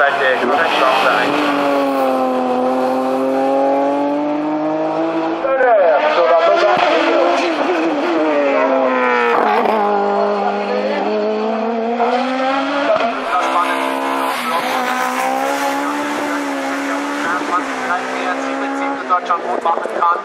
auf der schon ein. Deutschland gut machen kann.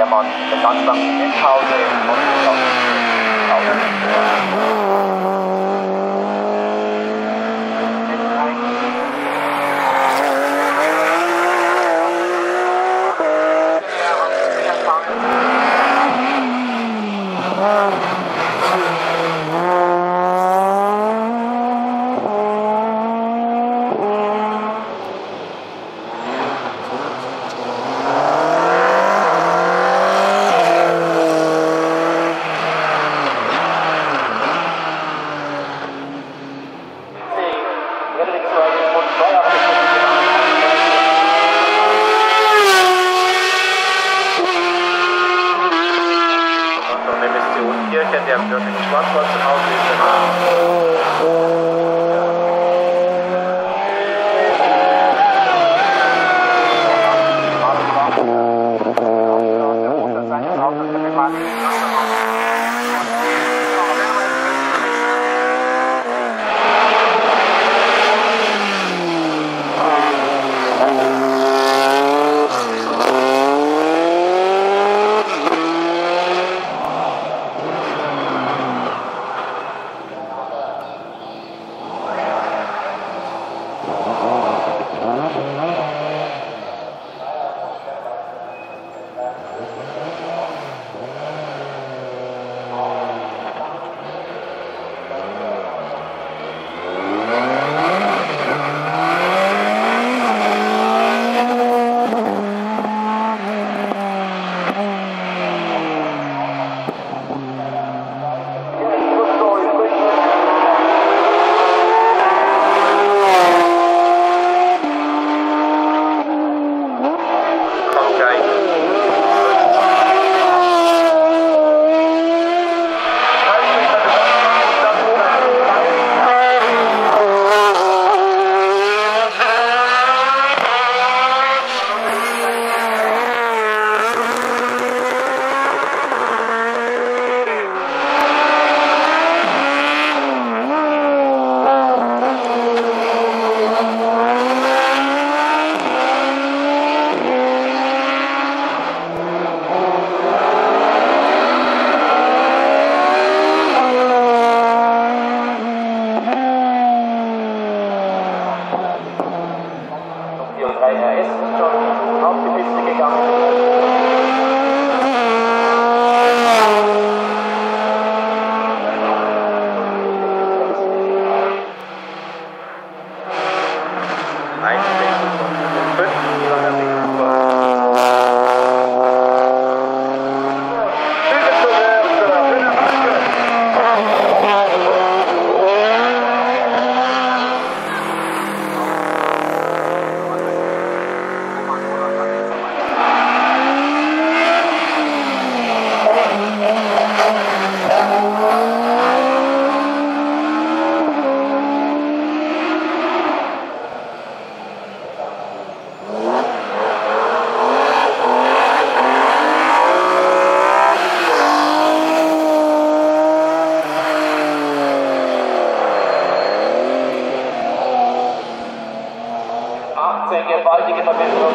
在山上，超载，超载，超载。Missionskirche, der Dörflichen Schwarzwald zu Hause ist. eine gewaltige Verbesserung.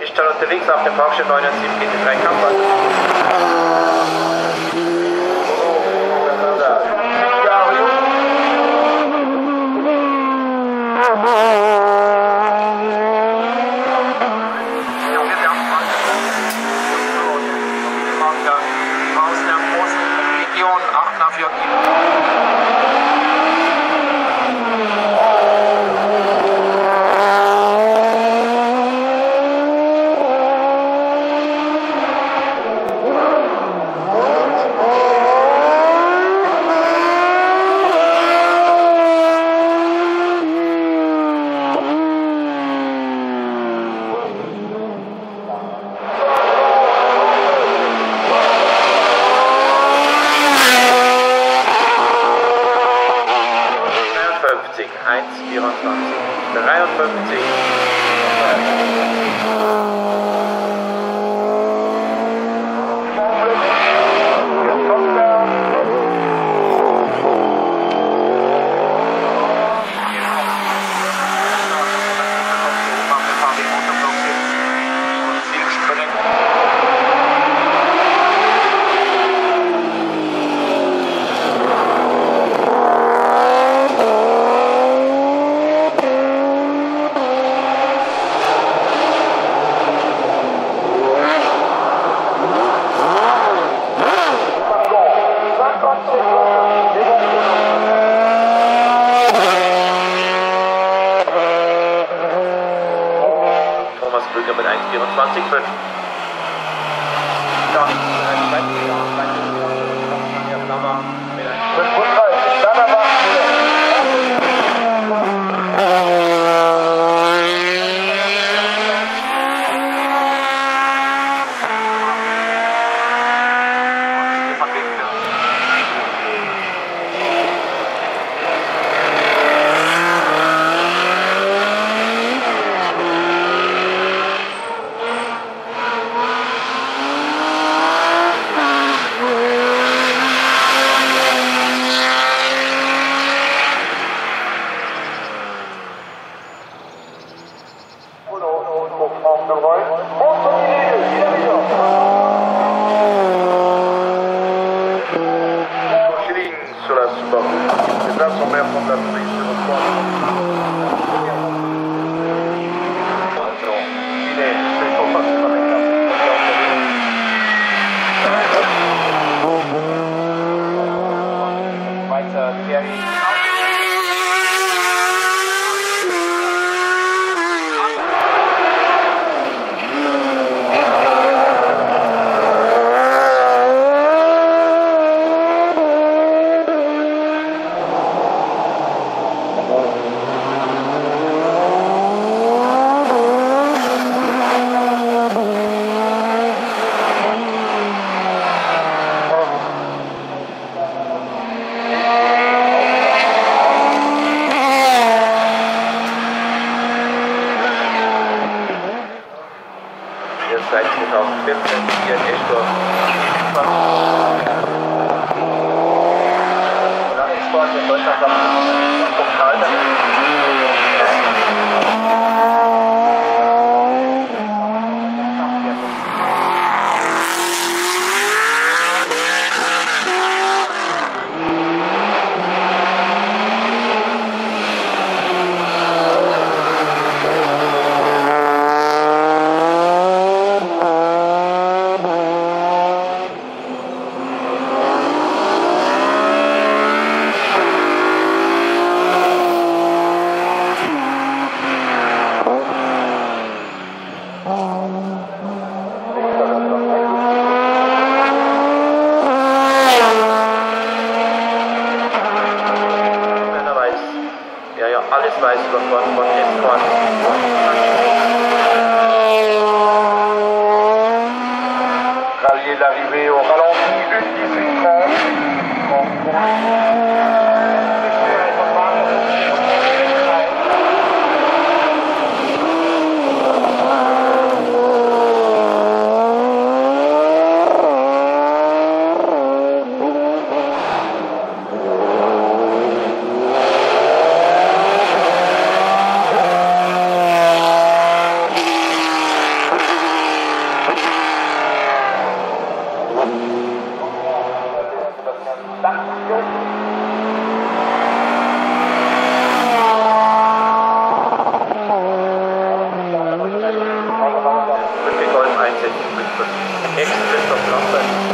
Ich stand unterwegs auf der Parkschiff 79 in den Dreikampf an. Oh. Adam. alles weiß über Gott, Gott ist Ex-Christoph Land